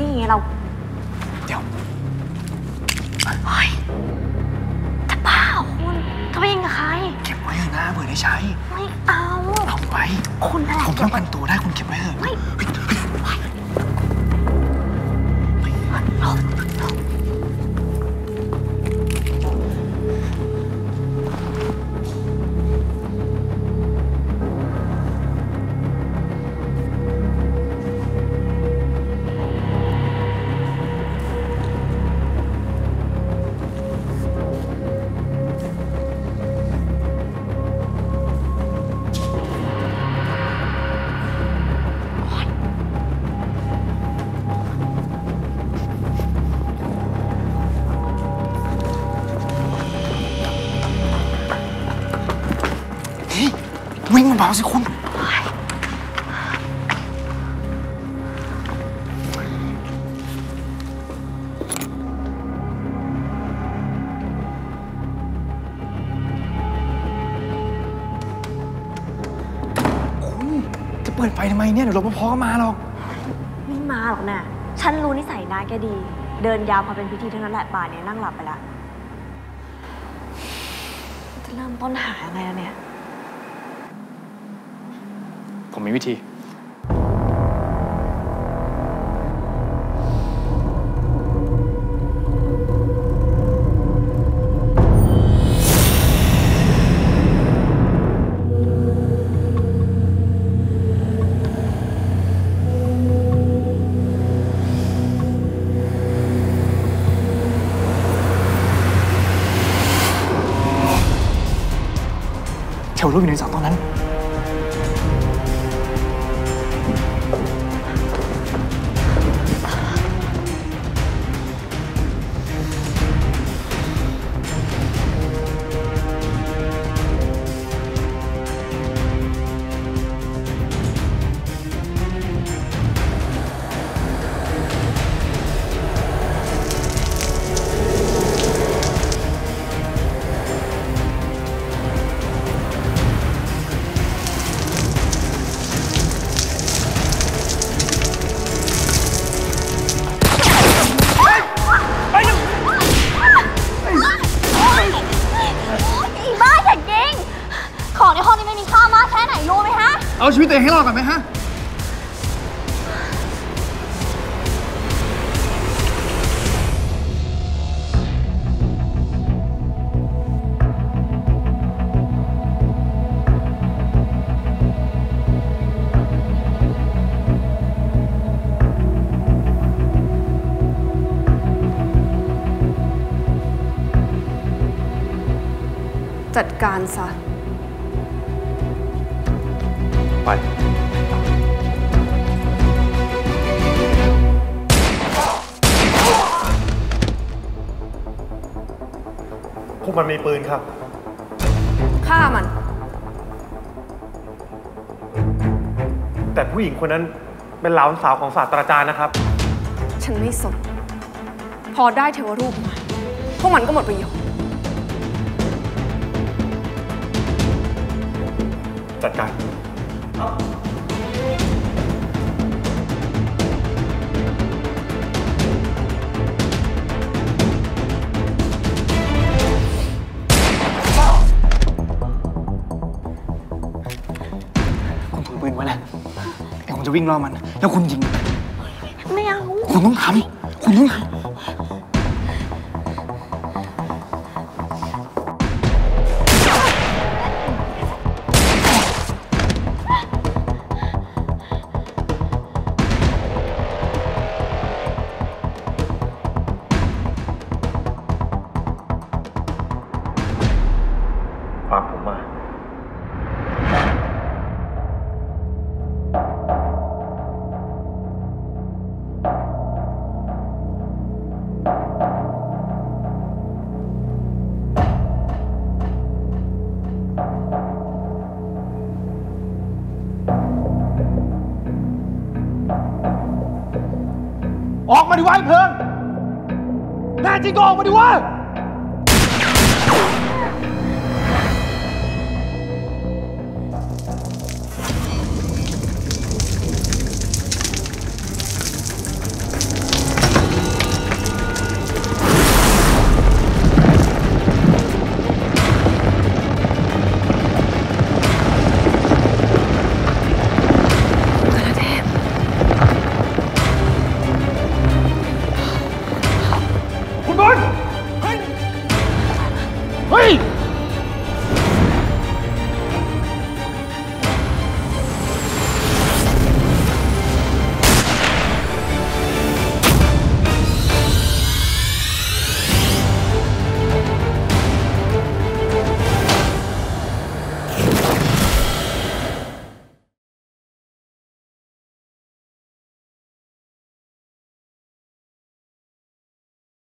นี่ไงเรา เดี๋ยวเฮ้ยจะบ้าคุณจะไปยิงกับใคร เก็บไว้เถอะนะเผื่อได้ใช้ ไม่เอา เอาไว้คุณอะไรคุณป้องกันตัวได้คุณเก็บไว้เถอะไม่ เบาๆสิคุณ คุณจะเปิดไฟทำไมเนี่ย เดี๋ยวรปภก็มาหรอก ไม่มาหรอกนะฉันรู้นิสัยนายแกดี เดินยาวพอเป็นพิธีเท่านั้นแหละป่านเนี้นั่งหลับไปละจะเริ่มต้นหายังไงแล้วเนี่ย ผมมีวิธีเชลรูปอยู่ในเสาตอนนั้น เอาชีวิตตัวเองให้รอดก่อนไหมฮะจัดการซะ ไป พวกมันมีปืนครับ ฆ่ามัน แต่ผู้หญิงคนนั้นเป็นหลานสาวของศาสตราจารย์นะครับ ฉันไม่สน พอได้เทวรูปมา พวกมันก็หมดประโยชน์ จัดการ คุณถือปืนไว้แหละไอ้ผมจะวิ่งล่อมัน แล้วคุณยิงมันไม่เอา คุณต้องทำคุณต้องทำ ออกมาดิวะไอ้เพลิงแน่จริงก็ออกมาดิวะ